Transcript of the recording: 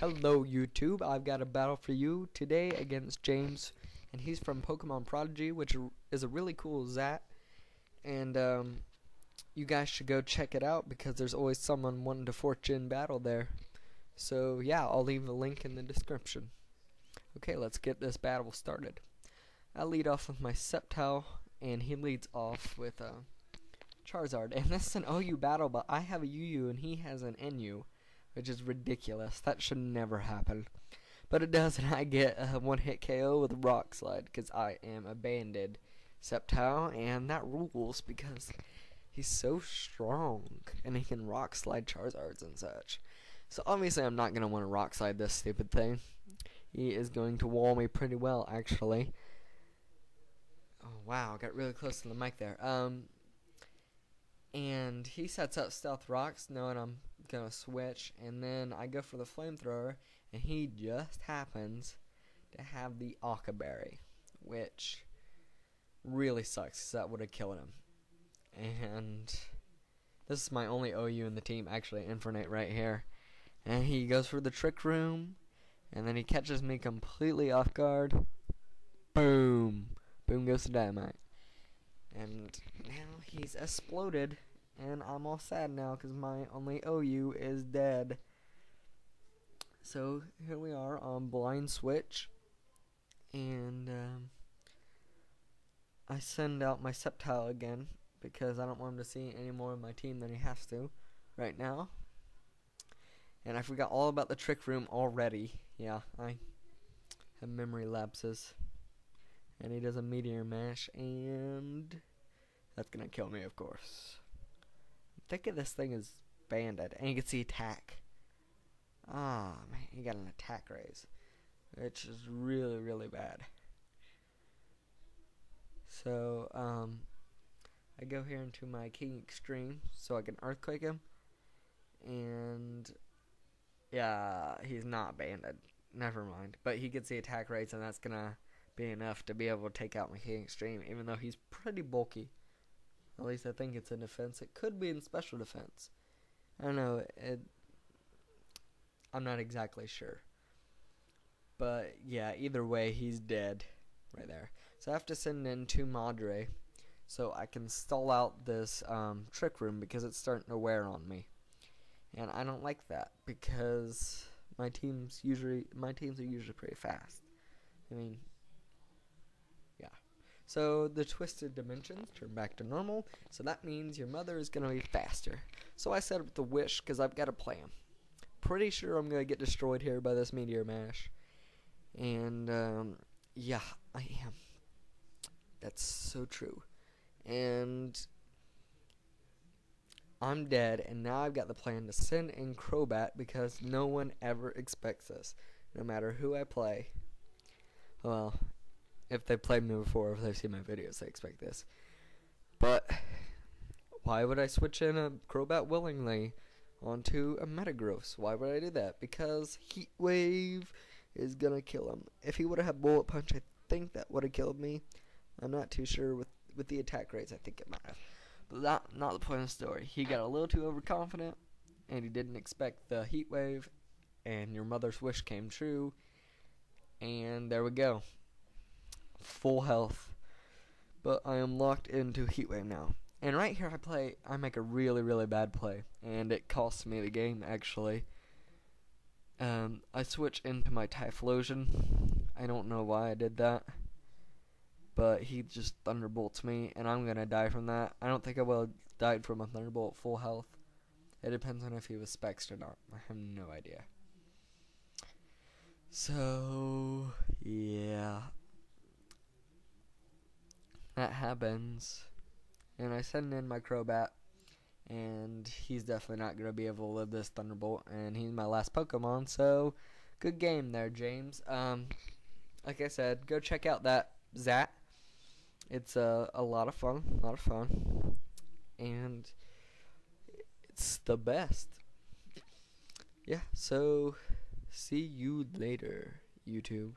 Hello YouTube, I've got a battle for you today against James, and he's from Pokemon Prodigy, which is a really cool Xat, and um, you guys should go check it out because there's always someone wanting to fortune battle there. So yeah, I'll leave a link in the description. Okay, let's get this battle started. I lead off with my Sceptile, and he leads off with uh, Charizard, and this is an OU battle, but I have a UU and he has an NU which is ridiculous. That should never happen. But it does, and I get a one hit KO with Rock Slide because I am a banded Sceptile, and that rules because he's so strong and he can Rock Slide Charizards and such. So obviously, I'm not going to want to Rock Slide this stupid thing. He is going to wall me pretty well, actually. Oh, wow, got really close to the mic there. Um, and he sets up stealth rocks knowing I'm gonna switch and then I go for the flamethrower and he just happens to have the Occa Berry which really sucks because that would have killed him. And this is my only OU in the team actually Infernape right here. And he goes for the trick room and then he catches me completely off guard. Boom. Boom goes the dynamite and now he's exploded, and I'm all sad now because my only OU is dead. So here we are on blind switch, and um, I send out my Sceptile again because I don't want him to see any more of my team than he has to right now. And I forgot all about the trick room already. Yeah, I have memory lapses and he does a meteor mash, and that's gonna kill me, of course. I'm thinking this thing is banded, and he gets the attack. Ah, man, he got an attack raise, which is really, really bad. So, um, I go here into my King Extreme so I can Earthquake him, and yeah, he's not banded. Never mind. But he gets the attack raise, and that's gonna be enough to be able to take out King Extreme, even though he's pretty bulky. At least I think it's in defense. It could be in special defense. I don't know. It, I'm not exactly sure. But yeah, either way, he's dead right there. So I have to send in two Madre so I can stall out this um, trick room because it's starting to wear on me. And I don't like that because my teams usually my teams are usually pretty fast. I mean. So the twisted dimensions turn back to normal. So that means your mother is going to be faster. So I set up the wish because I've got a plan. Pretty sure I'm going to get destroyed here by this meteor mash. And um, yeah, I am. That's so true. And I'm dead, and now I've got the plan to send in Crobat because no one ever expects this, no matter who I play. Well, if they played me before, if they've seen my videos, they expect this. But why would I switch in a Crobat willingly onto a Metagross? Why would I do that? Because Heat Wave is gonna kill him. If he would have had Bullet Punch, I think that would have killed me. I'm not too sure with with the attack rates. I think it might have, but that not the point of the story. He got a little too overconfident, and he didn't expect the Heat Wave, and your mother's wish came true. And there we go full health. But I am locked into Heatwave now. And right here I play, I make a really, really bad play. And it costs me the game, actually. Um, I switch into my Typhlosion. I don't know why I did that. But he just Thunderbolts me, and I'm gonna die from that. I don't think I will have died from a Thunderbolt full health. It depends on if he was spexed or not. I have no idea. So, yeah that happens, and I send in my Crobat, and he's definitely not going to be able to live this Thunderbolt, and he's my last Pokemon, so good game there, James. Um, like I said, go check out that Xat. It's uh, a lot of fun, a lot of fun, and it's the best. Yeah, so see you later, YouTube.